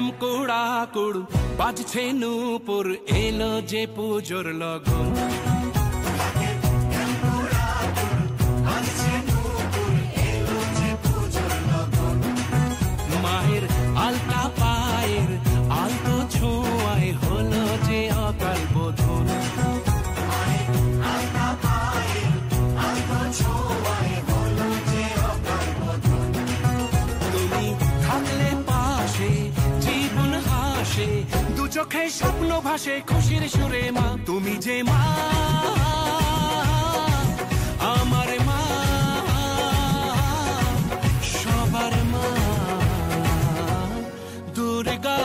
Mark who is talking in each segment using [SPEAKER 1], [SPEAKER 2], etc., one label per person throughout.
[SPEAKER 1] ঠেমকুড়া কুড় বাজছে নূপুর এলো যে পুজোর লগন। চোখে স্বপ্ন ভাসে খুশির সুরে মা। তুমি যে মা আমার মা সবার মা। দুর্গা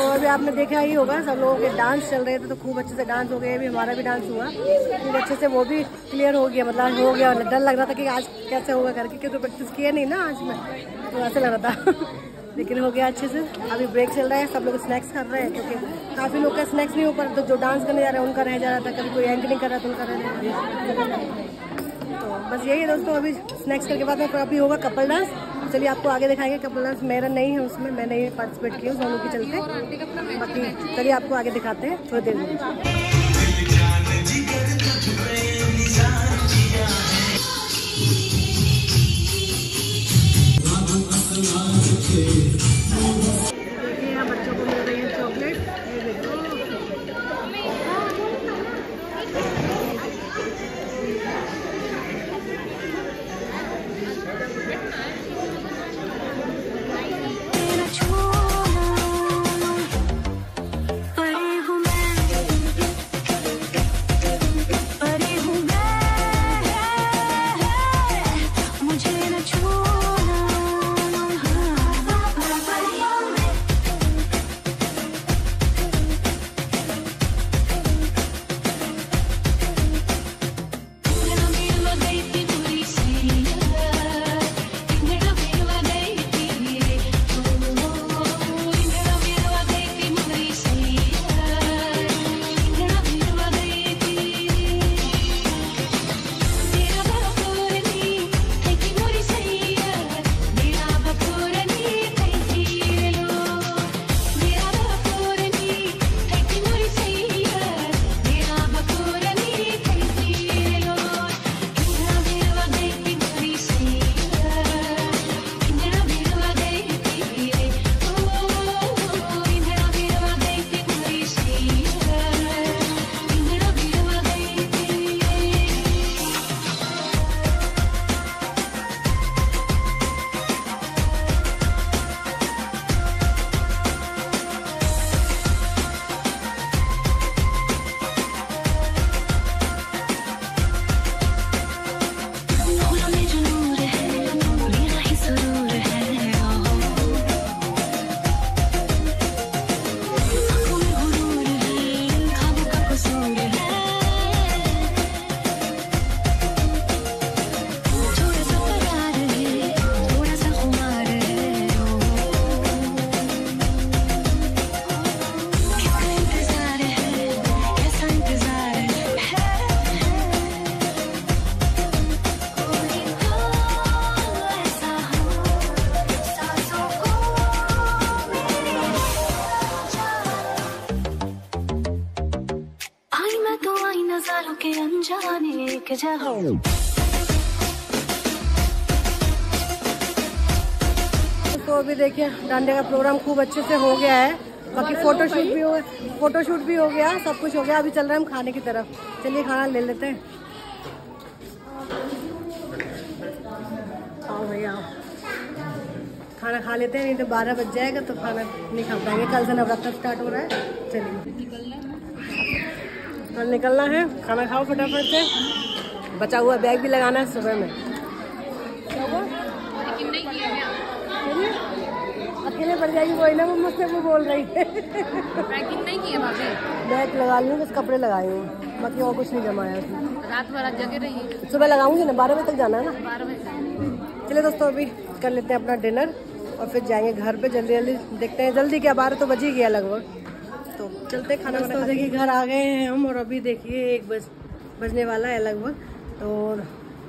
[SPEAKER 2] दोस्तों अभी आपने देखा ही होगा, सब लोगों के डांस चल रहे थे तो खूब अच्छे से डांस हो गए अभी हमारा भी डांस हुआ। खूब अच्छे से वो भी क्लियर हो गया मतलब हो गया। और डर लग रहा था कि आज कैसे होगा करके, क्योंकि प्रैक्टिस किया नहीं ना आज मैं। तो ऐसे लग रहा था। लेकिन हो गया अच्छे से। अभी ब्रेक चल रहा है, सब लोग स्नैक्स कर रहे हैं, क्योंकि काफ़ी लोग का स्नैक्स नहीं हो पा तो जो डांस करने जा रहे हैं, उनका रह जा रहा था। कभी कोई एंकरिंग कर रहा था उनका रह तो बस यही है दोस्तों, अभी स्नैक्स करके बाद में अभी होगा कपल डांस चलिए आपको आगे दिखाएँगे कपल डांस मेरा नहीं है उसमें, मैं नहीं पार्टिसिपेट किया दोनों के चलते। बाकी चलिए आपको आगे दिखाते हैं, थोड़ी देर में।
[SPEAKER 3] लेके जाओ
[SPEAKER 2] तो अभी देखिए, डांडे का प्रोग्राम खूब अच्छे से हो गया है। बाकी फ़ोटो शूट भी हो फ़ोटो शूट भी हो गया, सब कुछ हो गया। अभी चल रहे हम खाने की तरफ़। चलिए खाना ले लेते हैं। आओ भैया खाना खा लेते हैं, नहीं तो बारह बज जाएगा तो खाना नहीं खा पाएँगे। कल से नवरात्र स्टार्ट हो रहा है। चलिए। कल निकलना है। खाना खाओ फटाफट से। बचा हुआ बैग भी लगाना है सुबह में। अकेले? पड़ जाएगी वही ना वो मुझसे वो बोल रही है।
[SPEAKER 4] पैकिंग नहीं की है
[SPEAKER 2] बैग लगा ली बस कपड़े लगाए हूँ बाकी और कुछ नहीं जमाया उसमें
[SPEAKER 4] रात भर जगह रही
[SPEAKER 2] सुबह लगाऊँगी ना बारह बजे तक जाना है ना?
[SPEAKER 4] बारह बजे।
[SPEAKER 2] चलिए दोस्तों अभी कर लेते हैं अपना डिनर और फिर जाएँगे घर पे। जल्दी जल्दी देखते हैं जल्दी क्या बारह तो बज ही गया लगभग। तो चलते खाना वाना देखिए घर आ गए हैं हम और अभी देखिए एक बज बजने वाला है लगभग तो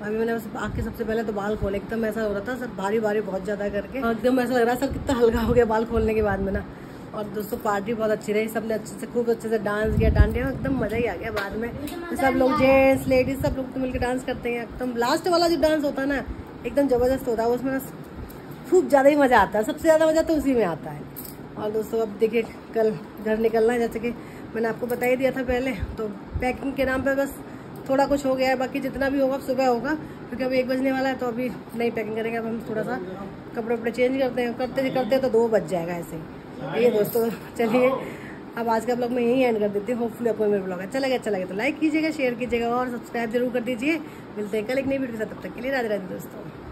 [SPEAKER 2] अभी मैंने बस आके सबसे पहले तो बाल खोले एकदम ऐसा हो रहा था सर भारी भारी बहुत ज़्यादा करके। और एकदम ऐसा लग रहा सर कितना हल्का हो गया बाल खोलने के बाद में ना। और दोस्तों पार्टी बहुत अच्छी रही सबने अच्छे से खूब अच्छे से डांस किया डांडिया एकदम मज़ा ही आ गया बाद में। तो सब लोग जेंट्स लेडीज़ सब लोग तो मिलकर डांस करते हैं एकदम लास्ट वाला जो डांस होता है ना एकदम ज़बरदस्त होता है उसमें ना खूब ज़्यादा ही मज़ा आता है सबसे ज़्यादा मज़ा तो उसी में आता है। और दोस्तों, अब देखिए, कल घर निकलना है, जैसे कि मैंने आपको बता ही दिया था पहले। तो पैकिंग के नाम पर बस थोड़ा कुछ हो गया है, बाकी जितना भी होगा सुबह होगा, क्योंकि अभी एक बजने वाला है तो अभी नहीं पैकिंग करेंगे। अब हम थोड़ा सा कपड़े वपड़े चेंज करते हैं। करते करते तो दो बज जाएगा ऐसे ये दोस्तों, चलिए, अब आज का ब्लॉग मैं यही एंड कर देती हूँ। होपफुली आपको मेरा ब्लॉग अच्छा लगे अच्छा लगे तो लाइक कीजिएगा शेयर कीजिएगा और सब्सक्राइब ज़रूर कर दीजिए। मिलते हैं कल एक नई वीडियो के साथ, तब तक के लिए राधे राधे दोस्तों।